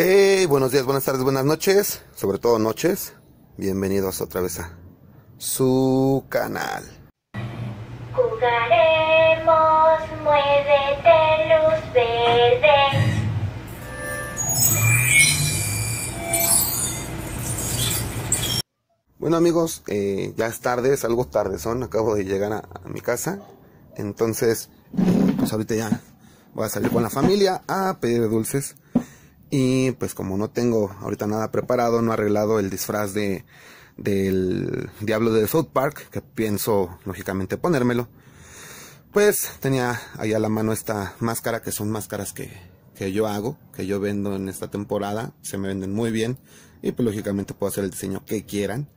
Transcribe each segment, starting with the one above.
Hey, buenos días, buenas tardes, buenas noches, sobre todo noches. Bienvenidos otra vez a su canal. Jugaremos, muévete, luz verde. Bueno amigos, eh, ya es tarde, es algo tarde son, acabo de llegar a, a mi casa. Entonces, eh, pues ahorita ya voy a salir con la familia a pedir dulces. Y pues como no tengo ahorita nada preparado, no he arreglado el disfraz de del Diablo de South Park, que pienso lógicamente ponérmelo. Pues tenía ahí a la mano esta máscara, que son máscaras que, que yo hago, que yo vendo en esta temporada, se me venden muy bien y pues lógicamente puedo hacer el diseño que quieran.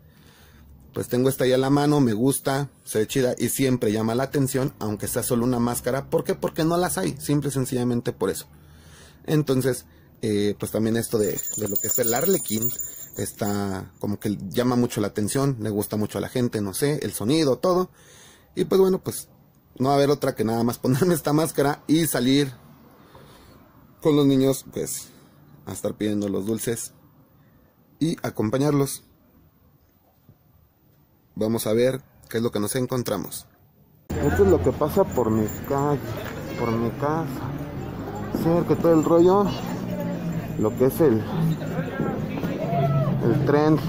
Pues tengo esta ahí a la mano, me gusta, se ve chida y siempre llama la atención, aunque sea solo una máscara. ¿Por qué? Porque no las hay, simple y sencillamente por eso. Entonces, eh, pues también esto de, de, lo que es el arlequín está como que llama mucho la atención, le gusta mucho a la gente, no sé, el sonido, todo. Y pues bueno, pues no va a haber otra que nada más ponerme esta máscara y salir con los niños, pues a estar pidiendo los dulces y acompañarlos. Vamos a ver qué es lo que nos encontramos. Esto es lo que pasa por mi calle, por mi casa. Cerca todo el rollo, lo que es el el trend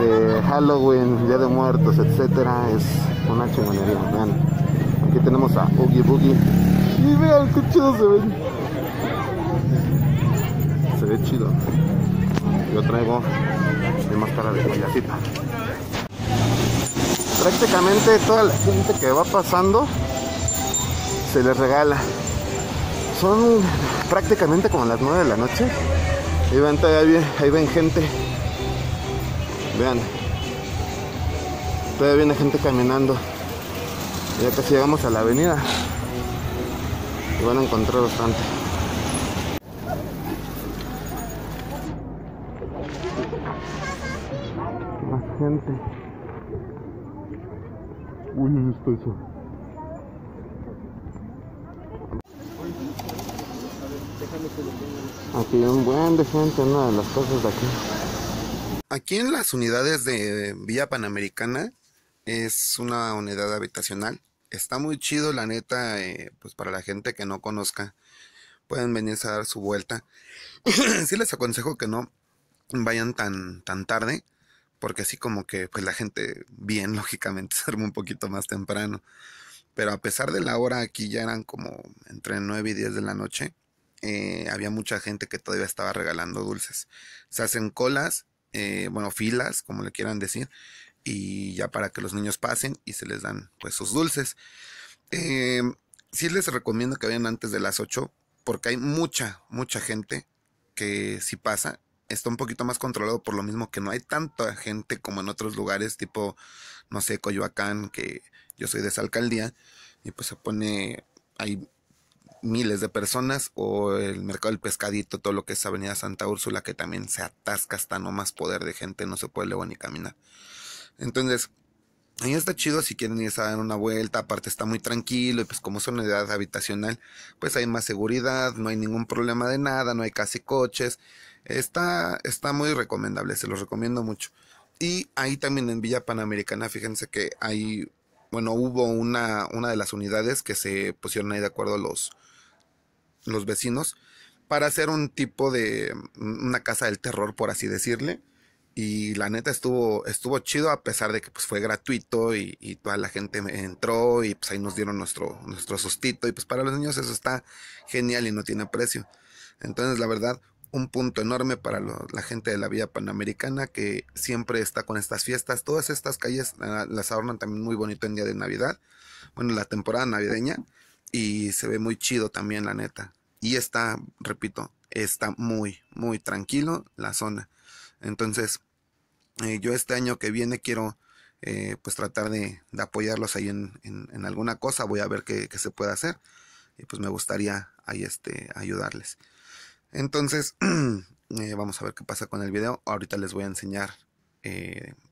de Halloween, Día de Muertos, etcétera, es una chingonería. Vean, aquí tenemos a Oogie Boogie y vean qué chido se ve. Se ve chido. Yo traigo mi máscara de payasita prácticamente toda la gente que va pasando se les regala. Son prácticamente como las 9 de la noche. Y ven, ahí ven gente. Vean. Todavía viene gente caminando. Ya casi llegamos a la avenida. Y van a encontrar bastante. Más gente. Uy, esto eso. Aquí un buen de gente en una de las casas de aquí. Aquí en las unidades de Villa Panamericana es una unidad habitacional. Está muy chido, la neta, eh, pues para la gente que no conozca, pueden venirse a dar su vuelta. sí les aconsejo que no vayan tan, tan tarde porque así como que pues la gente bien lógicamente se arma un poquito más temprano. Pero a pesar de la hora aquí ya eran como entre 9 y 10 de la noche, eh, había mucha gente que todavía estaba regalando dulces. Se hacen colas, eh, bueno, filas, como le quieran decir, y ya para que los niños pasen y se les dan pues sus dulces. Eh, sí les recomiendo que vayan antes de las 8 porque hay mucha, mucha gente que si pasa está un poquito más controlado por lo mismo que no hay tanta gente como en otros lugares, tipo, no sé, Coyoacán, que yo soy de esa alcaldía, y pues se pone, hay miles de personas, o el mercado del pescadito, todo lo que es Avenida Santa Úrsula, que también se atasca hasta no más poder de gente, no se puede luego ni caminar. Entonces, ahí está chido si quieren ir a dar una vuelta, aparte está muy tranquilo y pues como es una unidad habitacional, pues hay más seguridad, no hay ningún problema de nada, no hay casi coches, Está, está muy recomendable, se los recomiendo mucho. Y ahí también en Villa Panamericana, fíjense que hay, bueno, hubo una, una de las unidades que se pusieron ahí de acuerdo los, los vecinos para hacer un tipo de, una casa del terror, por así decirle. Y la neta estuvo, estuvo chido a pesar de que pues fue gratuito y, toda la gente entró y pues ahí nos dieron nuestro, nuestro sustito. Y pues para los niños eso está genial y no tiene precio. Entonces la verdad, un punto enorme para la gente de la Vía Panamericana que siempre está con estas fiestas. Todas estas calles uh, las adornan también muy bonito en día de Navidad. Bueno, la temporada navideña. Y se ve muy chido también, la neta. Y está, repito, está muy, muy tranquilo la zona. Entonces, eh, yo este año que viene quiero eh, pues tratar de, apoyarlos ahí en, en, alguna cosa. Voy a ver qué, se puede hacer. Y pues me gustaría ahí este, ayudarles. Entonces, eh, vamos a ver qué pasa con el video. Ahorita les voy a enseñar,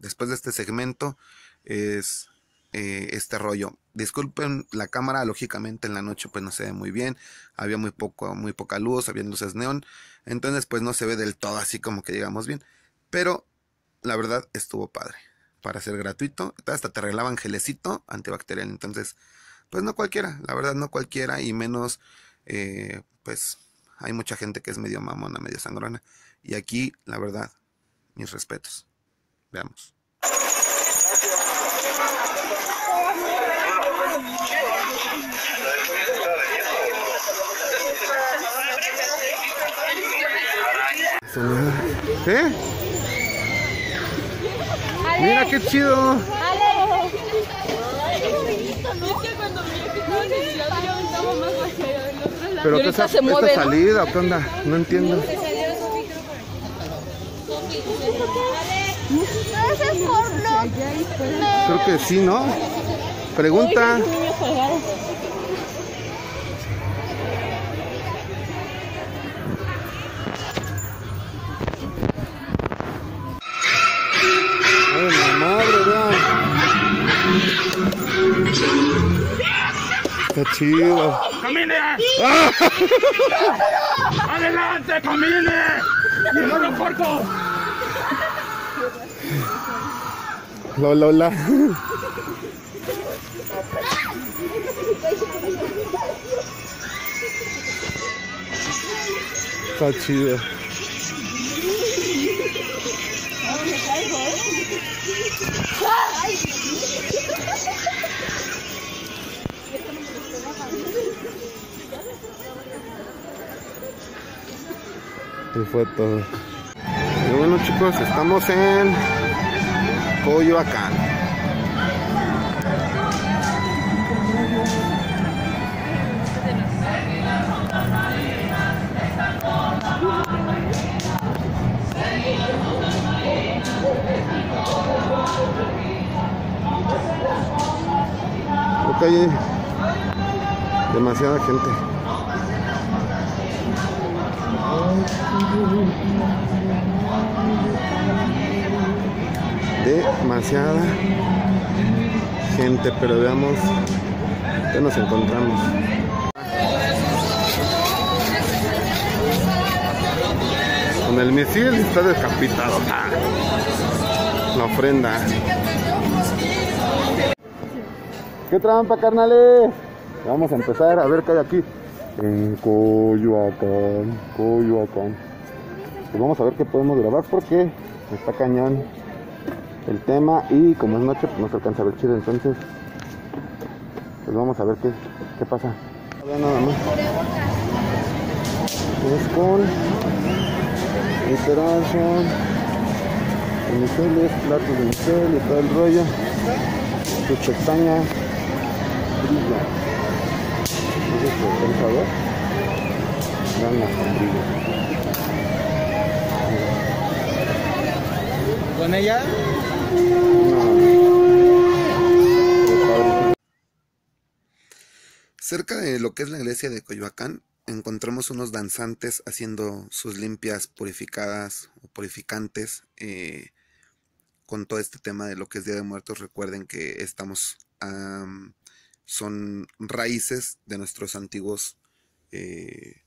después de este segmento, es eh, este rollo. Disculpen la cámara, lógicamente en la noche pues no se ve muy bien, había muy poco, muy poca luz, había luces neón, entonces pues no se ve del todo así como que llegamos bien, pero la verdad estuvo padre. Para ser gratuito, hasta te regalaban gelecito antibacterial, entonces pues no cualquiera, la verdad no cualquiera. Y menos eh, pues hay mucha gente que es medio mamona, medio sangrona. Y aquí la verdad mis respetos. Veamos. ¿Qué? Mira qué chido. Pero qué esta, se mueve, esta salida, ¿qué onda? No entiendo. Creo que sí, ¿no? Pregunta. Está chido. ¡Camine! ¡Adelante, camine! ¡Y no lo porco! Lola, hola. Está chido. Y fue todo. Bueno chicos, estamos en Coyoacán. Demasiada gente. demasiada gente, pero veamos que nos encontramos. Con el misil está decapitado. Ah, la ofrenda. ¿Qué trampa, carnales? Vamos a empezar a ver qué hay aquí. En Coyoacán, Coyoacán. Pues vamos a ver qué podemos grabar porque está cañón el tema y como es noche pues no se alcanza a ver chido entonces pues vamos a ver qué, qué pasa nada más es con interaction emiseles, platos de micel y todo el rollo sus pestañas ¿Con ella? Cerca de lo que es la iglesia de Coyoacán, encontramos unos danzantes haciendo sus limpias purificadas o purificantes eh, con todo este tema de lo que es Día de Muertos. Recuerden que estamos, son raíces de nuestros antiguos eh,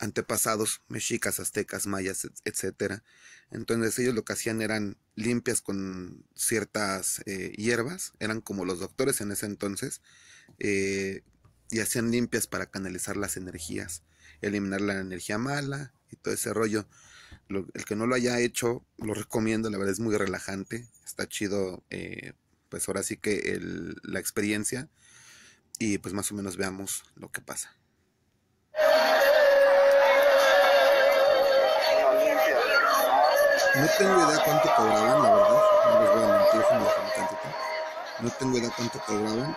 antepasados, mexicas, aztecas, mayas, etcétera. Entonces ellos lo que hacían eran limpias con ciertas eh, hierbas, eran como los doctores en ese entonces, eh, y hacían limpias para canalizar las energías, eliminar la energía mala y todo ese rollo. el que no lo haya hecho, lo recomiendo, la verdad es muy relajante, está chido, pues ahora sí que la experiencia, y pues más o menos veamos lo que pasa. No tengo idea cuánto cobraban, la verdad. No les voy a mentir, No tengo idea cuánto cobraban,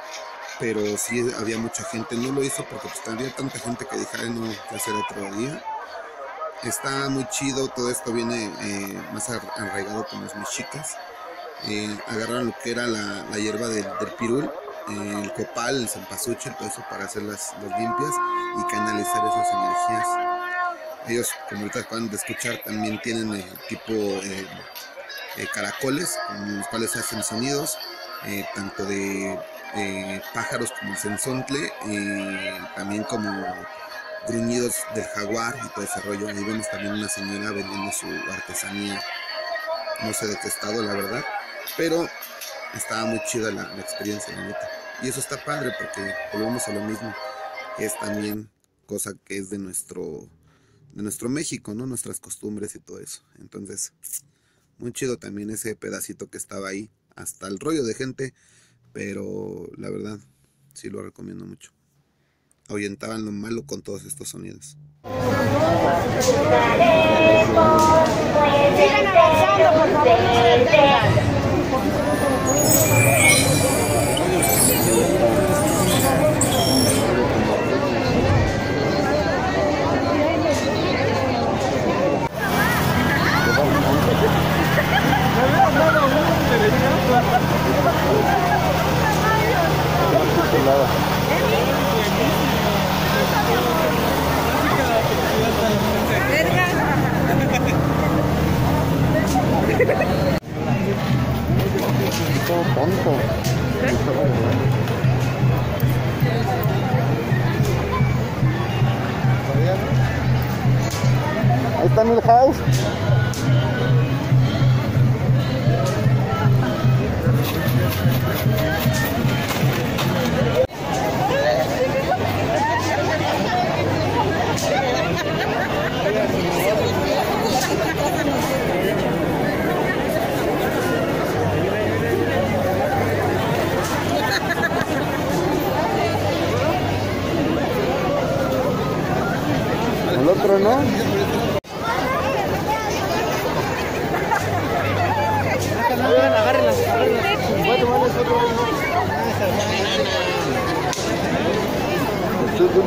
pero sí había mucha gente. No lo hizo porque pues había tanta gente que dije, no, que hacer otro día. Está muy chido, todo esto viene eh, más arraigado con los mexicas. Eh, lo que era la, hierba del pirul, eh, el copal, el cempasúchil, todo eso para hacer las, las limpias y canalizar esas energías ellos, como ahorita acaban de escuchar, también tienen eh, tipo eh, eh, caracoles con los cuales hacen sonidos tanto de pájaros como el sensontle, también como gruñidos del jaguar y todo ese rollo. Ahí vemos también una señora vendiendo su artesanía, no sé de qué estado la verdad, pero estaba muy chida la, experiencia, la neta. Y eso está padre porque volvemos a lo mismo, es también cosa que es de nuestro de nuestro México, ¿no? Nuestras costumbres y todo eso. Entonces, muy chido también ese pedacito que estaba ahí, hasta el rollo de gente, pero la verdad, sí lo recomiendo mucho. Ahuyentaban lo malo con todos estos sonidos. Ahí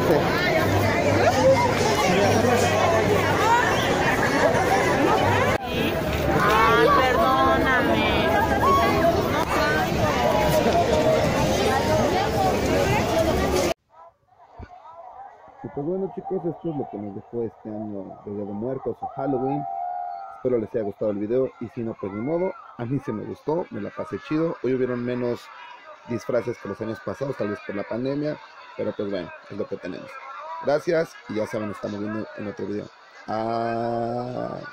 dulce. Ay, perdóname. Y pues bueno chicos, esto es lo que nos dejó este año de Día de Muertos o Halloween. Espero les haya gustado el video y si no, pues ni modo. A mí se me gustó, me la pasé chido. Hoy hubieron menos disfraces que los años pasados, tal vez por la pandemia. Pero pues bueno, es lo que tenemos. Gracias y ya saben, estamos viendo en otro video. Adiós.